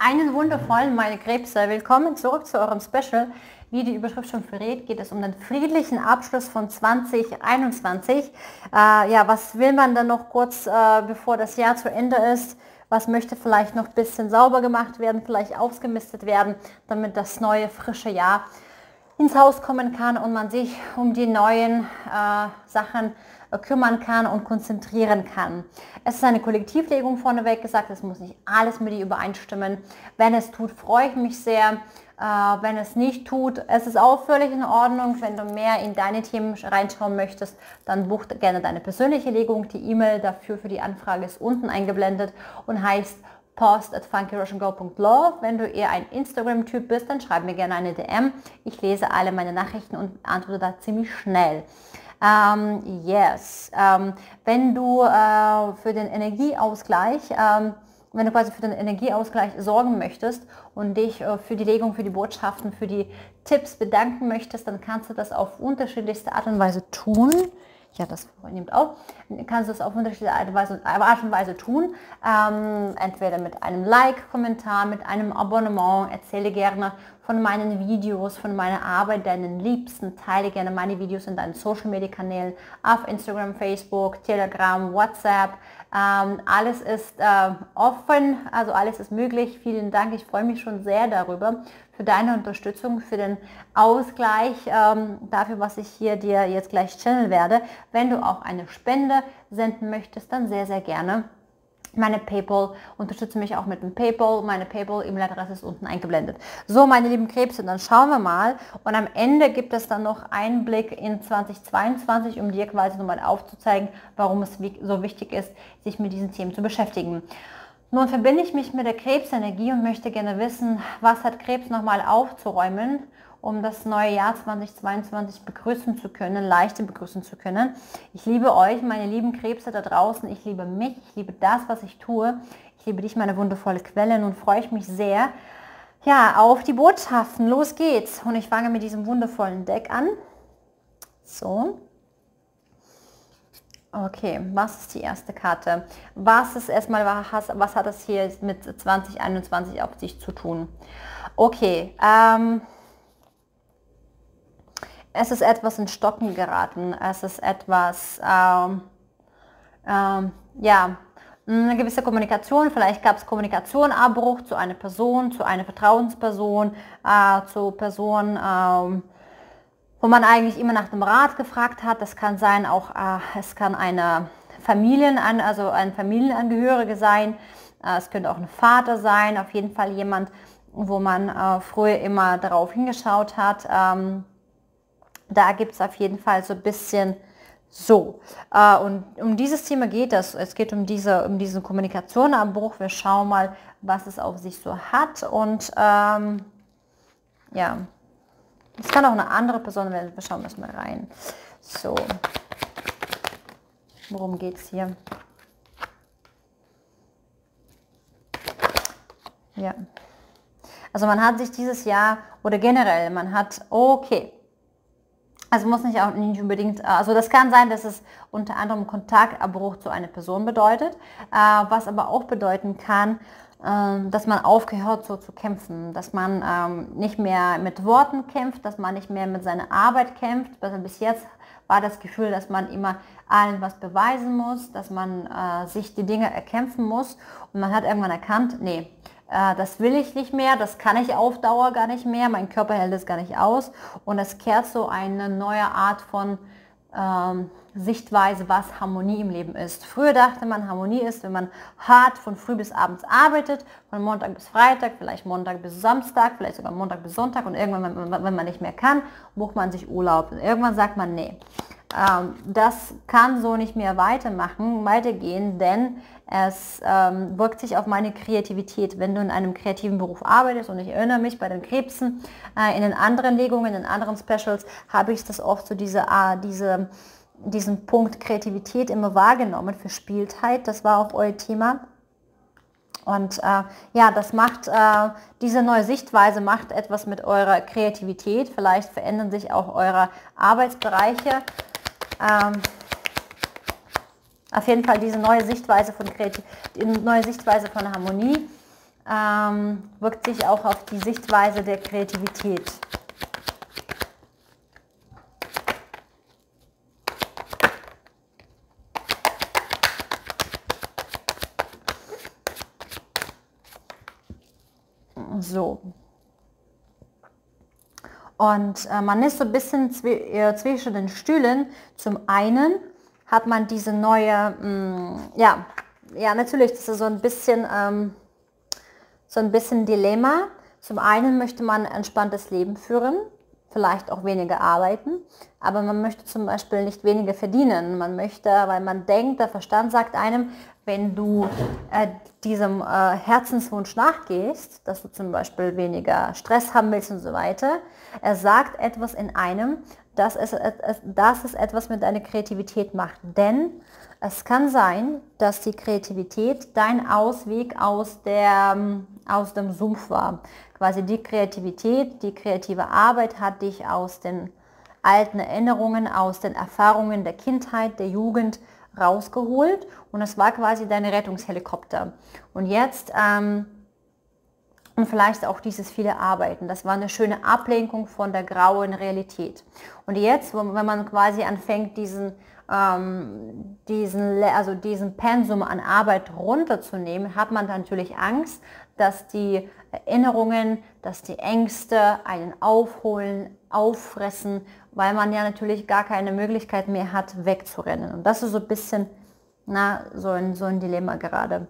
Einen wundervollen, meine Krebse. Willkommen zurück zu eurem Special. Wie die Überschrift schon verrät, geht es um den friedlichen Abschluss von 2021. Äh, ja, was will man dann noch kurz, äh, bevor das Jahr zu Ende ist? Was möchte vielleicht noch ein bisschen sauber gemacht werden, vielleicht ausgemistet werden, damit das neue, frische Jahr ins Haus kommen kann und man sich um die neuen äh, Sachen kümmern kann und konzentrieren kann. Es ist eine Kollektivlegung vorneweg gesagt, es muss nicht alles mit dir übereinstimmen. Wenn es tut, freue ich mich sehr. Äh, wenn es nicht tut, es ist auch völlig in Ordnung. Wenn du mehr in deine Themen reinschauen möchtest, dann buch gerne deine persönliche Legung. Die E-Mail dafür für die Anfrage ist unten eingeblendet und heißt post at funkyrussiango.law. Wenn du eher ein Instagram-Typ bist, dann schreib mir gerne eine DM. Ich lese alle meine Nachrichten und antworte da ziemlich schnell. Ähm, yes. Ähm, wenn du äh, für den Energieausgleich, ähm, wenn du quasi für den Energieausgleich sorgen möchtest und dich äh, für die Legung, für die Botschaften, für die Tipps bedanken möchtest, dann kannst du das auf unterschiedlichste Art und Weise tun. Ja, das nimmt auch. Kannst du es auf unterschiedliche Art und Weise, Art und Weise tun. Entweder mit einem Like, Kommentar, mit einem Abonnement. Erzähle gerne von meinen Videos, von meiner Arbeit deinen Liebsten. Teile gerne meine Videos in deinen Social Media Kanälen auf Instagram, Facebook, Telegram, WhatsApp. Ähm, alles ist äh, offen, also alles ist möglich. Vielen Dank, ich freue mich schon sehr darüber, für deine Unterstützung, für den Ausgleich, ähm, dafür, was ich hier dir jetzt gleich channel werde. Wenn du auch eine Spende senden möchtest, dann sehr, sehr gerne meine PayPal, unterstütze mich auch mit dem PayPal. Meine PayPal-E-Mail-Adresse ist unten eingeblendet. So, meine lieben Krebse, dann schauen wir mal. Und am Ende gibt es dann noch einen Blick in 2022, um dir quasi nochmal aufzuzeigen, warum es so wichtig ist, sich mit diesen Themen zu beschäftigen. Nun verbinde ich mich mit der Krebsenergie und möchte gerne wissen, was hat Krebs nochmal aufzuräumen um das neue Jahr 2022 begrüßen zu können, leichter begrüßen zu können. Ich liebe euch, meine lieben Krebse da draußen. Ich liebe mich, ich liebe das, was ich tue. Ich liebe dich, meine wundervolle Quelle. Nun freue ich mich sehr ja, auf die Botschaften. Los geht's. Und ich fange mit diesem wundervollen Deck an. So. Okay, was ist die erste Karte? Was ist erstmal, was, was hat das hier mit 2021 auf sich zu tun? Okay, ähm, es ist etwas in Stocken geraten. Es ist etwas, ähm, ähm, ja, eine gewisse Kommunikation. Vielleicht gab es Kommunikationabbruch zu einer Person, zu einer Vertrauensperson, äh, zu Personen, äh, wo man eigentlich immer nach dem Rat gefragt hat. Das kann sein, auch äh, es kann eine Familien, also ein Familienangehörige sein. Äh, es könnte auch ein Vater sein. Auf jeden Fall jemand, wo man äh, früher immer darauf hingeschaut hat. Ähm, da gibt es auf jeden Fall so ein bisschen so. Äh, und um dieses Thema geht es. Es geht um, diese, um diesen Kommunikationabbruch. Wir schauen mal, was es auf sich so hat. Und ähm, ja, es kann auch eine andere Person werden. Wir schauen das mal rein. So. Worum geht es hier? Ja. Also man hat sich dieses Jahr oder generell, man hat, okay, also muss nicht auch nicht unbedingt, also das kann sein, dass es unter anderem Kontaktabbruch zu einer Person bedeutet, äh, was aber auch bedeuten kann, ähm, dass man aufgehört so zu kämpfen, dass man ähm, nicht mehr mit Worten kämpft, dass man nicht mehr mit seiner Arbeit kämpft. Also bis jetzt war das Gefühl, dass man immer allen was beweisen muss, dass man äh, sich die Dinge erkämpfen muss und man hat irgendwann erkannt, nee, äh, das will ich nicht mehr, das kann ich auf Dauer gar nicht mehr, mein Körper hält es gar nicht aus und es kehrt so eine neue Art von ähm, Sichtweise, was Harmonie im Leben ist. Früher dachte man, Harmonie ist, wenn man hart von früh bis abends arbeitet, von Montag bis Freitag, vielleicht Montag bis Samstag, vielleicht sogar Montag bis Sonntag und irgendwann, wenn man nicht mehr kann, bucht man sich Urlaub. Und irgendwann sagt man, nee, ähm, das kann so nicht mehr weitermachen, weitergehen, denn es ähm, wirkt sich auf meine Kreativität. Wenn du in einem kreativen Beruf arbeitest und ich erinnere mich bei den Krebsen, äh, in den anderen Legungen, in anderen Specials, habe ich das oft so diese, äh, diese, diesen Punkt Kreativität immer wahrgenommen, Verspieltheit, das war auch euer Thema. Und äh, ja, das macht, äh, diese neue Sichtweise macht etwas mit eurer Kreativität. Vielleicht verändern sich auch eure Arbeitsbereiche. Ähm, auf jeden Fall diese neue Sichtweise von Kreativ die neue Sichtweise von Harmonie ähm, wirkt sich auch auf die Sichtweise der Kreativität. So. Und äh, man ist so ein bisschen zw äh, zwischen den Stühlen. Zum einen hat man diese neue, mh, mm, ja, ja natürlich, das ist so ein bisschen, ähm, so ein bisschen Dilemma. Zum einen möchte man ein entspanntes Leben führen, vielleicht auch weniger arbeiten, aber man möchte zum Beispiel nicht weniger verdienen. Man möchte, weil man denkt, der Verstand sagt einem, wenn du äh, diesem äh, Herzenswunsch nachgehst, dass du zum Beispiel weniger Stress haben willst und so weiter, er sagt etwas in einem, dass es, dass es etwas mit deiner Kreativität macht. Denn es kann sein, dass die Kreativität dein Ausweg aus, der, aus dem Sumpf war. Quasi die Kreativität, die kreative Arbeit hat dich aus den alten Erinnerungen, aus den Erfahrungen der Kindheit, der Jugend rausgeholt und es war quasi deine Rettungshelikopter. Und jetzt ähm, und vielleicht auch dieses viele Arbeiten. Das war eine schöne Ablenkung von der grauen Realität. Und jetzt, wenn man quasi anfängt, diesen, ähm, diesen, also diesen Pensum an Arbeit runterzunehmen, hat man natürlich Angst, dass die Erinnerungen, dass die Ängste einen aufholen, auffressen, weil man ja natürlich gar keine Möglichkeit mehr hat, wegzurennen. Und das ist so ein bisschen na, so, ein, so ein Dilemma gerade.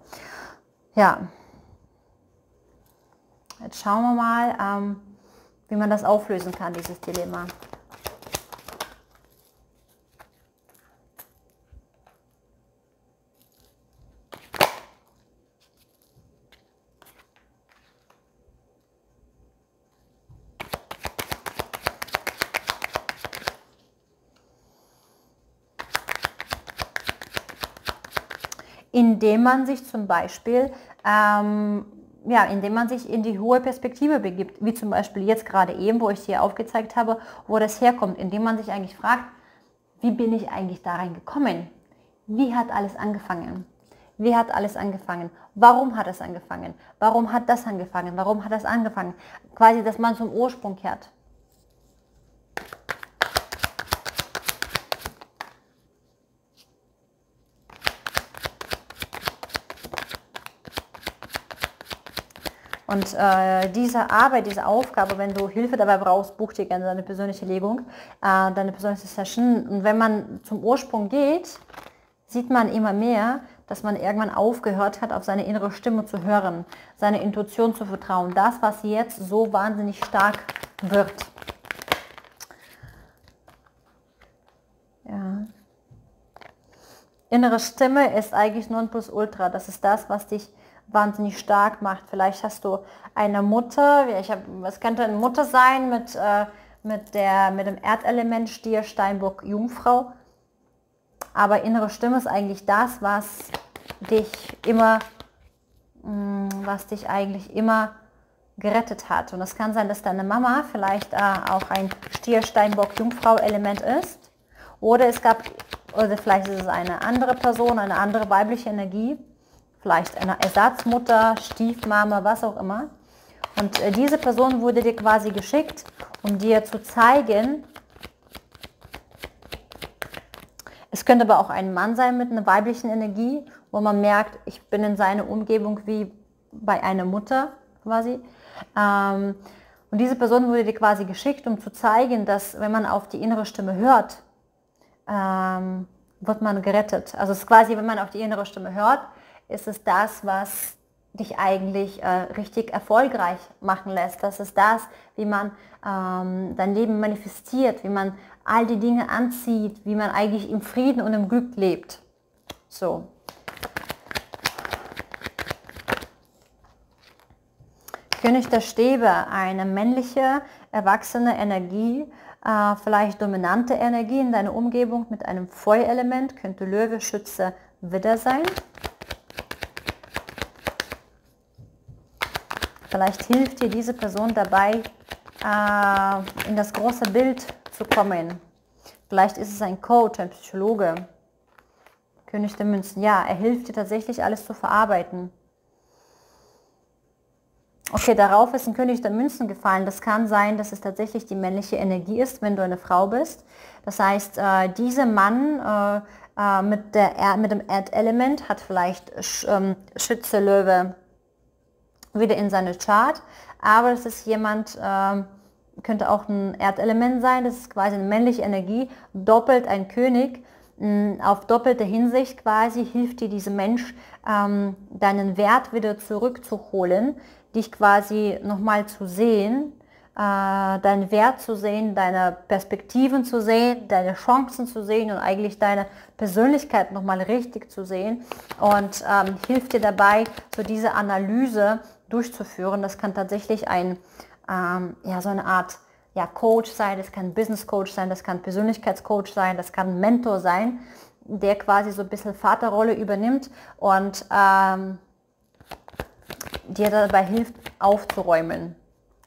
Ja, jetzt schauen wir mal, ähm, wie man das auflösen kann, dieses Dilemma. Indem man sich zum Beispiel, ähm, ja, indem man sich in die hohe Perspektive begibt, wie zum Beispiel jetzt gerade eben, wo ich hier aufgezeigt habe, wo das herkommt, indem man sich eigentlich fragt, wie bin ich eigentlich da reingekommen? Wie hat alles angefangen? Wie hat alles angefangen? Warum hat es angefangen? Warum hat das angefangen? Warum hat das angefangen? Quasi, dass man zum Ursprung kehrt. Und äh, diese Arbeit, diese Aufgabe, wenn du Hilfe dabei brauchst, buch dir gerne deine persönliche Legung, äh, deine persönliche Session. Und wenn man zum Ursprung geht, sieht man immer mehr, dass man irgendwann aufgehört hat, auf seine innere Stimme zu hören, seine Intuition zu vertrauen. Das, was jetzt so wahnsinnig stark wird. Ja. Innere Stimme ist eigentlich Nonplusultra. Das ist das, was dich wahnsinnig stark macht. Vielleicht hast du eine Mutter, ich hab, es könnte eine Mutter sein mit, äh, mit, der, mit dem Erdelement Stier, Steinbock, Jungfrau. Aber innere Stimme ist eigentlich das, was dich immer, mh, mm, was dich eigentlich immer gerettet hat. Und es kann sein, dass deine Mama vielleicht äh, auch ein Stier, Steinbock, Jungfrau-Element ist. Oder es gab, oder vielleicht ist es eine andere Person, eine andere weibliche Energie, vielleicht eine Ersatzmutter, Stiefmama, was auch immer. Und äh, diese Person wurde dir quasi geschickt, um dir zu zeigen, es könnte aber auch ein Mann sein mit einer weiblichen Energie, wo man merkt, ich bin in seiner Umgebung wie bei einer Mutter quasi. Ähm, und diese Person wurde dir quasi geschickt, um zu zeigen, dass wenn man auf die innere Stimme hört, ähm, wird man gerettet. Also es ist quasi, wenn man auf die innere Stimme hört, ist es das, was dich eigentlich äh, richtig erfolgreich machen lässt. Das ist das, wie man ähm, dein Leben manifestiert, wie man all die Dinge anzieht, wie man eigentlich im Frieden und im Glück lebt. So. König der Stäbe, eine männliche, erwachsene Energie, äh, vielleicht dominante Energie in deiner Umgebung mit einem Feuerelement, könnte Löwe, Schütze, Widder sein. Vielleicht hilft dir diese Person dabei, äh, in das große Bild zu kommen. Vielleicht ist es ein Coach, ein Psychologe. König der Münzen. Ja, er hilft dir tatsächlich alles zu verarbeiten. Okay, darauf ist ein König der Münzen gefallen. Das kann sein, dass es tatsächlich die männliche Energie ist, wenn du eine Frau bist. Das heißt, äh, dieser Mann äh, äh, mit, der er mit dem Erdelement hat vielleicht Sch ähm, Schütze Löwe wieder in seine Chart, aber es ist jemand, ähm, könnte auch ein Erdelement sein, das ist quasi eine männliche Energie, doppelt ein König, mh, auf doppelte Hinsicht quasi hilft dir dieser Mensch, ähm, deinen Wert wieder zurückzuholen, dich quasi nochmal zu sehen, äh, deinen Wert zu sehen, deine Perspektiven zu sehen, deine Chancen zu sehen und eigentlich deine Persönlichkeit nochmal richtig zu sehen. Und ähm, hilft dir dabei, so diese Analyse durchzuführen. Das kann tatsächlich ein, ähm, ja, so eine Art ja, Coach sein, das kann Business Coach sein, das kann Persönlichkeitscoach sein, das kann Mentor sein, der quasi so ein bisschen Vaterrolle übernimmt und ähm, dir dabei hilft aufzuräumen.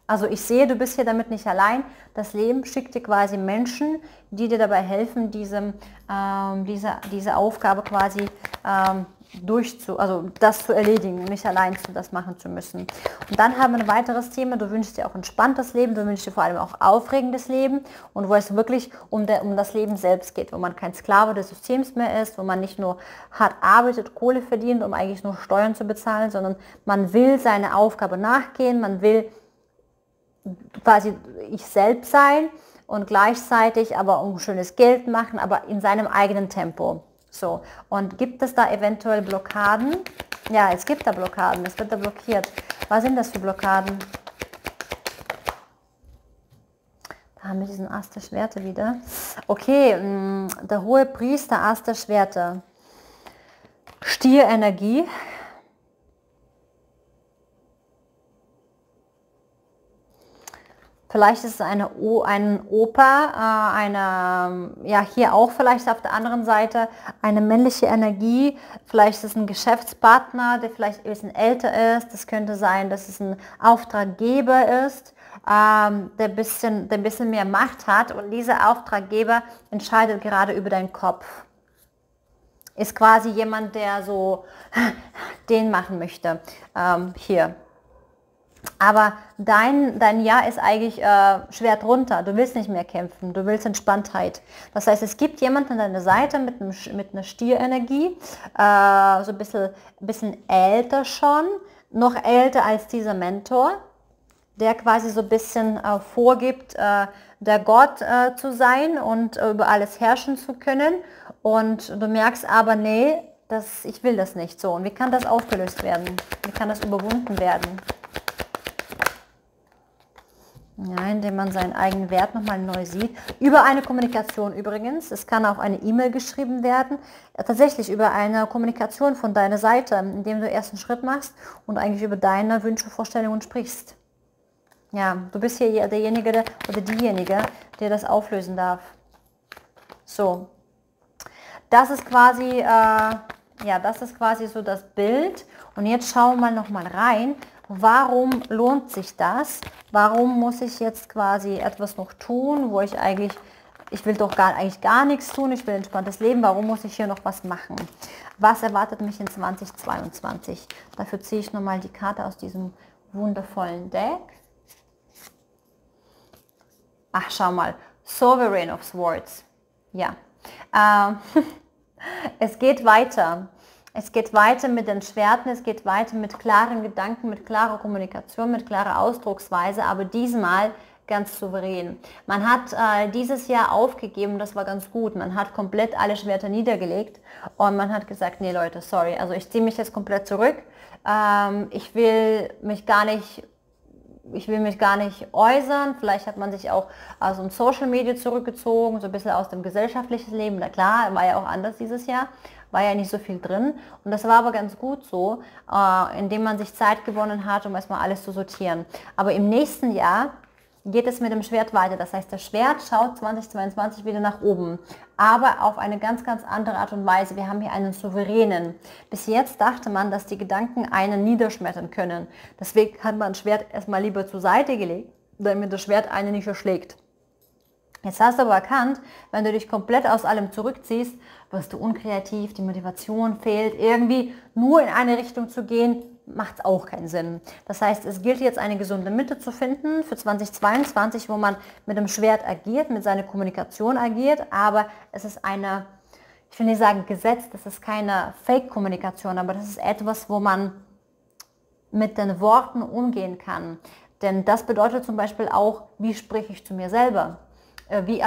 Also ich sehe, du bist hier damit nicht allein. Das Leben schickt dir quasi Menschen, die dir dabei helfen, diesem, ähm, diese, diese Aufgabe quasi ähm, durchzu, also das zu erledigen, nicht allein zu, das machen zu müssen. Und dann haben wir ein weiteres Thema, du wünschst dir auch entspanntes Leben, du wünschst dir vor allem auch aufregendes Leben. Und wo es wirklich um, der, um das Leben selbst geht, wo man kein Sklave des Systems mehr ist, wo man nicht nur hart arbeitet, Kohle verdient, um eigentlich nur Steuern zu bezahlen, sondern man will seine Aufgabe nachgehen, man will quasi ich selbst sein und gleichzeitig aber um schönes Geld machen, aber in seinem eigenen Tempo. So, und gibt es da eventuell Blockaden? Ja, es gibt da Blockaden, es wird da blockiert. Was sind das für Blockaden? Da haben wir diesen Ast der Schwerte wieder. Okay, mm, der hohe Priester, Ast der Schwerte. Stierenergie, Vielleicht ist es eine o, ein Opa, äh, eine, ja hier auch vielleicht auf der anderen Seite eine männliche Energie. Vielleicht ist es ein Geschäftspartner, der vielleicht ein bisschen älter ist. Das könnte sein, dass es ein Auftraggeber ist, ähm, der, bisschen, der ein bisschen mehr Macht hat. Und dieser Auftraggeber entscheidet gerade über deinen Kopf. Ist quasi jemand, der so den machen möchte. Ähm, hier, aber dein, dein Jahr ist eigentlich äh, schwer drunter. Du willst nicht mehr kämpfen, du willst Entspanntheit. Das heißt, es gibt jemanden an deiner Seite mit, einem, mit einer Stierenergie, äh, so ein bisschen, bisschen älter schon, noch älter als dieser Mentor, der quasi so ein bisschen äh, vorgibt, äh, der Gott äh, zu sein und über alles herrschen zu können. Und du merkst aber, nee, das, ich will das nicht so. Und wie kann das aufgelöst werden? Wie kann das überwunden werden? Ja, indem man seinen eigenen Wert nochmal neu sieht. Über eine Kommunikation übrigens. Es kann auch eine E-Mail geschrieben werden. Ja, tatsächlich über eine Kommunikation von deiner Seite, indem du erst einen Schritt machst und eigentlich über deine Wünsche, Vorstellungen sprichst. Ja, du bist hier derjenige der, oder diejenige, der das auflösen darf. So. Das ist quasi, äh, ja, das ist quasi so das Bild. Und jetzt schauen wir mal nochmal rein, warum lohnt sich das? Warum muss ich jetzt quasi etwas noch tun, wo ich eigentlich, ich will doch gar, eigentlich gar nichts tun, ich will entspanntes Leben, warum muss ich hier noch was machen? Was erwartet mich in 2022? Dafür ziehe ich nochmal die Karte aus diesem wundervollen Deck. Ach, schau mal, Sovereign of Swords. Ja, ähm, es geht weiter. Es geht weiter mit den Schwerten, es geht weiter mit klaren Gedanken, mit klarer Kommunikation, mit klarer Ausdrucksweise, aber diesmal ganz souverän. Man hat äh, dieses Jahr aufgegeben, das war ganz gut. Man hat komplett alle Schwerter niedergelegt und man hat gesagt, nee Leute, sorry, also ich ziehe mich jetzt komplett zurück. Ähm, ich will mich gar nicht ich will mich gar nicht äußern. Vielleicht hat man sich auch aus dem Social Media zurückgezogen, so ein bisschen aus dem gesellschaftlichen Leben. Na klar, war ja auch anders dieses Jahr war ja nicht so viel drin. Und das war aber ganz gut so, äh, indem man sich Zeit gewonnen hat, um erstmal alles zu sortieren. Aber im nächsten Jahr geht es mit dem Schwert weiter. Das heißt, das Schwert schaut 2022 wieder nach oben, aber auf eine ganz, ganz andere Art und Weise. Wir haben hier einen souveränen. Bis jetzt dachte man, dass die Gedanken einen niederschmettern können. Deswegen hat man das Schwert erstmal lieber zur Seite gelegt, damit das Schwert einen nicht verschlägt. Jetzt hast du aber erkannt, wenn du dich komplett aus allem zurückziehst, wirst du unkreativ, die Motivation fehlt, irgendwie nur in eine Richtung zu gehen, macht es auch keinen Sinn. Das heißt, es gilt jetzt eine gesunde Mitte zu finden für 2022, wo man mit dem Schwert agiert, mit seiner Kommunikation agiert, aber es ist eine, ich will nicht sagen Gesetz, das ist keine Fake-Kommunikation, aber das ist etwas, wo man mit den Worten umgehen kann. Denn das bedeutet zum Beispiel auch, wie spreche ich zu mir selber? Äh, wie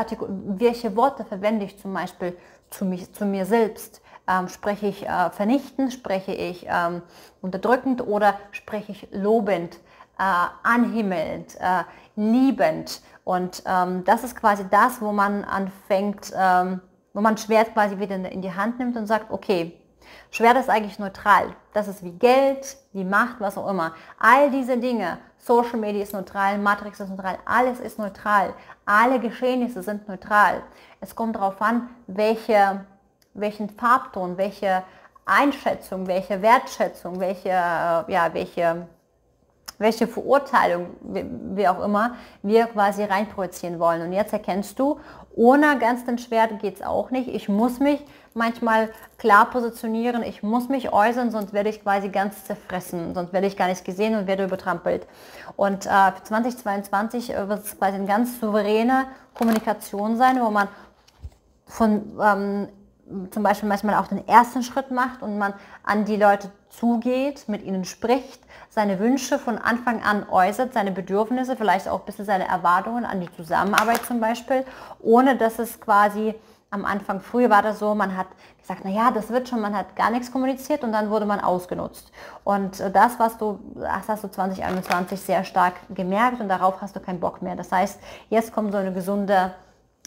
welche Worte verwende ich zum Beispiel zu, mich, zu mir selbst? Ähm, spreche ich äh, vernichtend, spreche ich ähm, unterdrückend oder spreche ich lobend, äh, anhimmelnd, äh, liebend. Und ähm, das ist quasi das, wo man anfängt, ähm, wo man Schwert quasi wieder in die Hand nimmt und sagt, okay, Schwert ist eigentlich neutral. Das ist wie Geld, wie Macht, was auch immer. All diese Dinge, Social Media ist neutral, Matrix ist neutral, alles ist neutral. Alle Geschehnisse sind neutral. Es kommt darauf an, welche welchen Farbton, welche Einschätzung, welche Wertschätzung, welche, ja, welche, welche Verurteilung, wie auch immer, wir quasi reinprojizieren wollen. Und jetzt erkennst du, ohne ganz den Schwert geht es auch nicht. Ich muss mich manchmal klar positionieren, ich muss mich äußern, sonst werde ich quasi ganz zerfressen, sonst werde ich gar nicht gesehen und werde übertrampelt. Und äh, für 2022 wird es quasi eine ganz souveräne Kommunikation sein, wo man von ähm, zum Beispiel manchmal auch den ersten Schritt macht und man an die Leute zugeht, mit ihnen spricht, seine Wünsche von Anfang an äußert, seine Bedürfnisse, vielleicht auch ein bisschen seine Erwartungen an die Zusammenarbeit zum Beispiel, ohne dass es quasi am Anfang, früher war das so, man hat gesagt, naja, das wird schon, man hat gar nichts kommuniziert und dann wurde man ausgenutzt. Und äh, das, was du, das hast du 2021 sehr stark gemerkt und darauf hast du keinen Bock mehr. Das heißt, jetzt kommt so eine gesunde,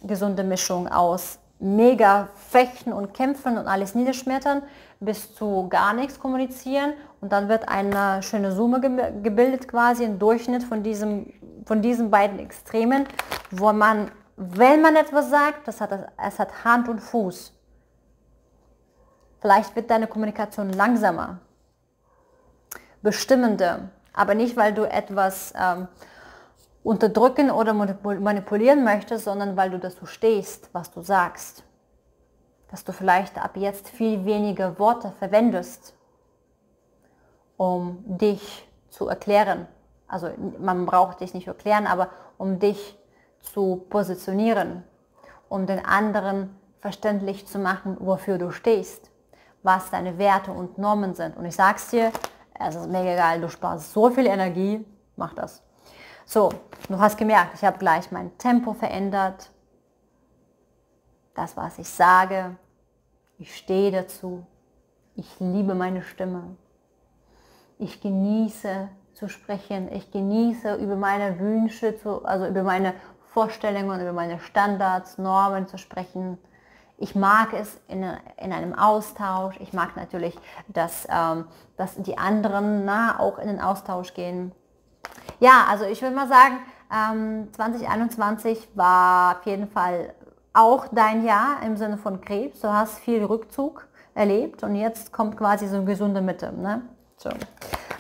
gesunde Mischung aus mega fechten und kämpfen und alles niederschmettern, bis zu gar nichts kommunizieren und dann wird eine schöne Summe gebildet quasi, ein Durchschnitt von, diesem, von diesen beiden Extremen, wo man, wenn man etwas sagt, das hat, es hat Hand und Fuß. Vielleicht wird deine Kommunikation langsamer, bestimmender, aber nicht, weil du etwas ähm, unterdrücken oder manipulieren möchtest, sondern weil du dazu stehst, was du sagst. Dass du vielleicht ab jetzt viel weniger Worte verwendest, um dich zu erklären. Also man braucht dich nicht erklären, aber um dich zu positionieren, um den anderen verständlich zu machen, wofür du stehst, was deine Werte und Normen sind. Und ich sag's dir, es ist mega geil, du sparst so viel Energie, mach das. So, du hast gemerkt, ich habe gleich mein Tempo verändert. Das, was ich sage, ich stehe dazu. Ich liebe meine Stimme. Ich genieße zu sprechen. Ich genieße über meine Wünsche, zu, also über meine Vorstellungen, über meine Standards, Normen zu sprechen. Ich mag es in, in einem Austausch. Ich mag natürlich, dass, ähm, dass die anderen na, auch in den Austausch gehen. Ja, also ich würde mal sagen, ähm, 2021 war auf jeden Fall auch dein Jahr im Sinne von Krebs. Du hast viel Rückzug erlebt und jetzt kommt quasi so eine gesunde Mitte. Ne? So,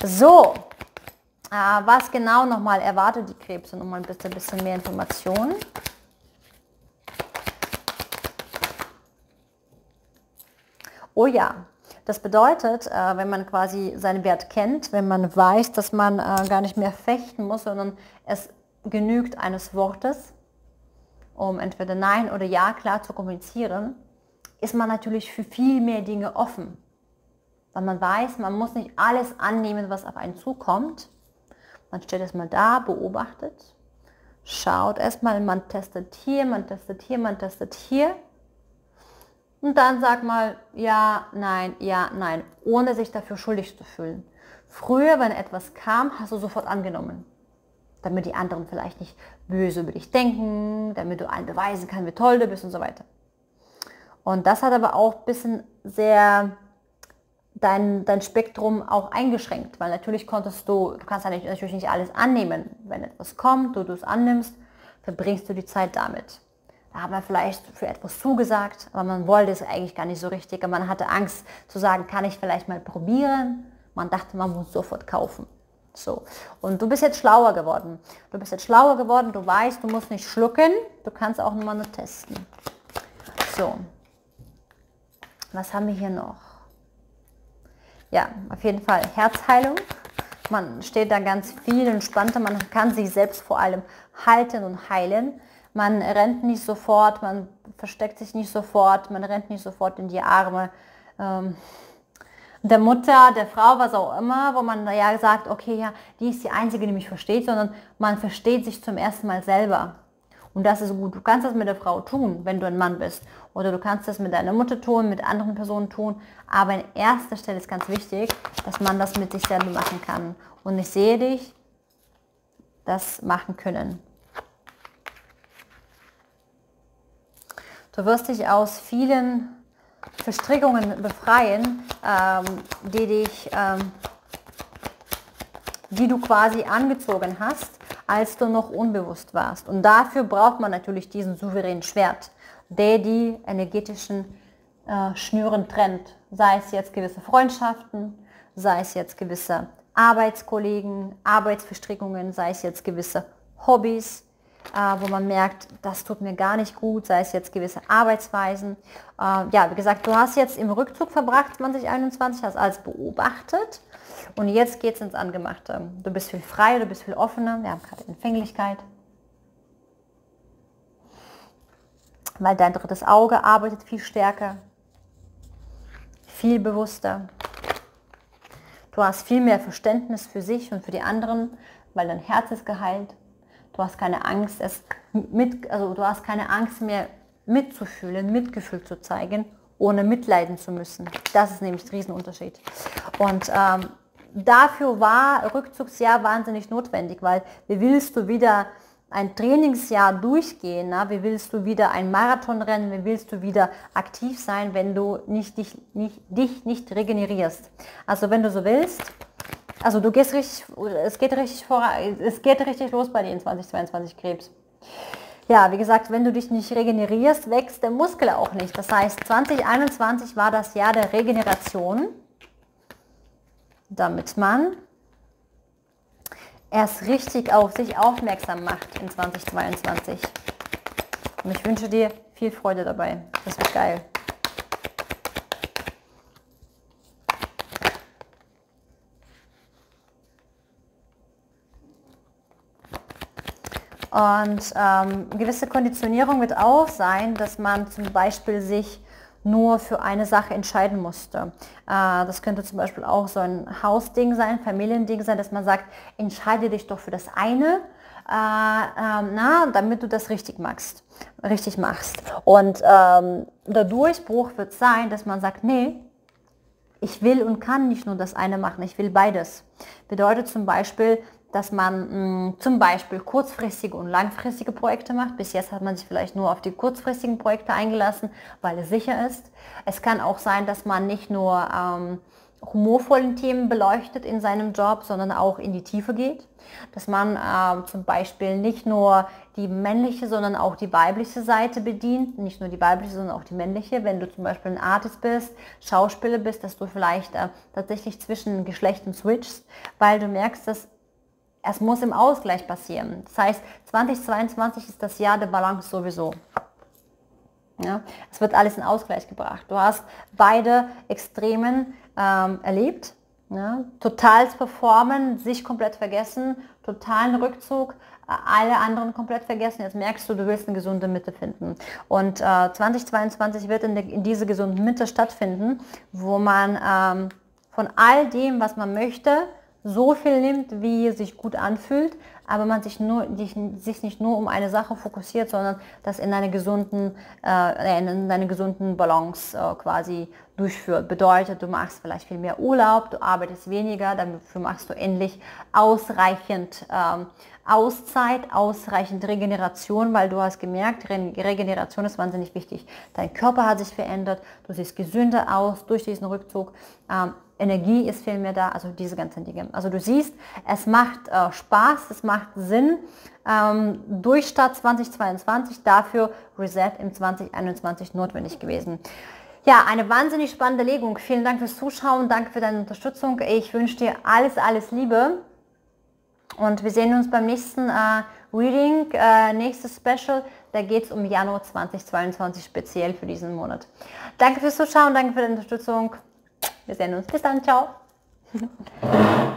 so was genau nochmal erwartet die Krebse? Nochmal ein bisschen, bisschen mehr Informationen. Oh ja, das bedeutet, äh, wenn man quasi seinen Wert kennt, wenn man weiß, dass man äh, gar nicht mehr fechten muss, sondern es genügt eines Wortes, um entweder Nein oder Ja klar zu kommunizieren, ist man natürlich für viel mehr Dinge offen. Weil man weiß, man muss nicht alles annehmen, was auf einen zukommt. Man steht erstmal da, beobachtet, schaut erstmal, man testet hier, man testet hier, man testet hier und dann sag mal ja, nein, ja, nein, ohne sich dafür schuldig zu fühlen. Früher, wenn etwas kam, hast du sofort angenommen. Damit die anderen vielleicht nicht böse über dich denken, damit du allen beweisen kannst, wie toll du bist und so weiter. Und das hat aber auch ein bisschen sehr dein, dein Spektrum auch eingeschränkt, weil natürlich konntest du, du kannst ja nicht, natürlich nicht alles annehmen. Wenn etwas kommt, du es annimmst, verbringst du die Zeit damit. Da hat man vielleicht für etwas zugesagt, aber man wollte es eigentlich gar nicht so richtig. Und man hatte Angst zu sagen, kann ich vielleicht mal probieren. Man dachte, man muss sofort kaufen. So. Und du bist jetzt schlauer geworden. Du bist jetzt schlauer geworden, du weißt, du musst nicht schlucken, du kannst auch nur nur testen. So. Was haben wir hier noch? Ja, auf jeden Fall Herzheilung. Man steht da ganz viel entspannter, man kann sich selbst vor allem halten und heilen. Man rennt nicht sofort, man versteckt sich nicht sofort, man rennt nicht sofort in die Arme. Ähm, der Mutter, der Frau, was auch immer, wo man ja sagt, okay, ja, die ist die Einzige, die mich versteht, sondern man versteht sich zum ersten Mal selber. Und das ist gut. Du kannst das mit der Frau tun, wenn du ein Mann bist. Oder du kannst das mit deiner Mutter tun, mit anderen Personen tun. Aber in erster Stelle ist ganz wichtig, dass man das mit sich selber machen kann. Und ich sehe dich das machen können. Du wirst dich aus vielen Verstrickungen befreien, ähm, die dich, ähm, die du quasi angezogen hast, als du noch unbewusst warst. Und dafür braucht man natürlich diesen souveränen Schwert, der die energetischen äh, Schnüren trennt. Sei es jetzt gewisse Freundschaften, sei es jetzt gewisse Arbeitskollegen, Arbeitsverstrickungen, sei es jetzt gewisse Hobbys, wo man merkt, das tut mir gar nicht gut, sei es jetzt gewisse Arbeitsweisen. Äh, ja, wie gesagt, du hast jetzt im Rückzug verbracht 2021, hast alles beobachtet und jetzt geht es ins Angemachte. Du bist viel freier, du bist viel offener, wir haben gerade Empfänglichkeit. Weil dein drittes Auge arbeitet viel stärker, viel bewusster. Du hast viel mehr Verständnis für sich und für die anderen, weil dein Herz ist geheilt. Du hast keine Angst, es mit, also du hast keine Angst mehr mitzufühlen, Mitgefühl zu zeigen, ohne mitleiden zu müssen. Das ist nämlich ein Riesenunterschied. Und ähm, dafür war Rückzugsjahr wahnsinnig notwendig, weil wie willst du wieder ein Trainingsjahr durchgehen, na? wie willst du wieder ein Marathon rennen, wie willst du wieder aktiv sein, wenn du nicht, dich, nicht, dich nicht regenerierst. Also wenn du so willst, also du gehst richtig, es geht richtig vor, es geht richtig los bei dir in 2022 Krebs. Ja, wie gesagt, wenn du dich nicht regenerierst, wächst der Muskel auch nicht. Das heißt, 2021 war das Jahr der Regeneration, damit man erst richtig auf sich aufmerksam macht in 2022. Und ich wünsche dir viel Freude dabei. Das wird geil. Und ähm, gewisse Konditionierung wird auch sein, dass man zum Beispiel sich nur für eine Sache entscheiden musste. Äh, das könnte zum Beispiel auch so ein Hausding sein, Familiending sein, dass man sagt, entscheide dich doch für das eine, äh, äh, na, damit du das richtig machst. Richtig machst. Und ähm, der Durchbruch wird sein, dass man sagt, nee, ich will und kann nicht nur das eine machen, ich will beides. Bedeutet zum Beispiel, dass man mh, mm, zum Beispiel kurzfristige und langfristige Projekte macht. Bis jetzt hat man sich vielleicht nur auf die kurzfristigen Projekte eingelassen, weil es sicher ist. Es kann auch sein, dass man nicht nur ähm, humorvollen Themen beleuchtet in seinem Job, sondern auch in die Tiefe geht. Dass man äh, zum Beispiel nicht nur die männliche, sondern auch die weibliche Seite bedient. Nicht nur die weibliche, sondern auch die männliche. Wenn du zum Beispiel ein Artist bist, Schauspieler bist, dass du vielleicht äh, tatsächlich zwischen Geschlechten switchst, weil du merkst, dass es muss im Ausgleich passieren. Das heißt, 2022 ist das Jahr der Balance sowieso. Ja, es wird alles in Ausgleich gebracht. Du hast beide Extremen ähm, erlebt. Ja, totales Performen, sich komplett vergessen, totalen Rückzug, alle anderen komplett vergessen. Jetzt merkst du, du willst eine gesunde Mitte finden. Und äh, 2022 wird in, der, in diese gesunde Mitte stattfinden, wo man ähm, von all dem, was man möchte, so viel nimmt, wie sich gut anfühlt, aber man sich, nur, sich nicht nur um eine Sache fokussiert, sondern das in einer gesunden, äh, in einer gesunden Balance äh, quasi durchführt. Bedeutet, du machst vielleicht viel mehr Urlaub, du arbeitest weniger, dafür machst du endlich ausreichend ähm, Auszeit, ausreichend Regeneration, weil du hast gemerkt, Re Regeneration ist wahnsinnig wichtig. Dein Körper hat sich verändert, du siehst gesünder aus durch diesen Rückzug. Ähm, Energie ist viel mehr da, also diese ganzen Dinge. Also du siehst, es macht äh, Spaß, es macht Sinn. Ähm, Durchstart 2022, dafür Reset im 2021 notwendig gewesen. Ja, eine wahnsinnig spannende Legung. Vielen Dank fürs Zuschauen, danke für deine Unterstützung. Ich wünsche dir alles, alles Liebe. Und wir sehen uns beim nächsten äh, Reading, äh, nächstes Special. Da geht es um Januar 2022 speziell für diesen Monat. Danke fürs Zuschauen, danke für deine Unterstützung. Wir sehen uns. Bis dann. Ciao.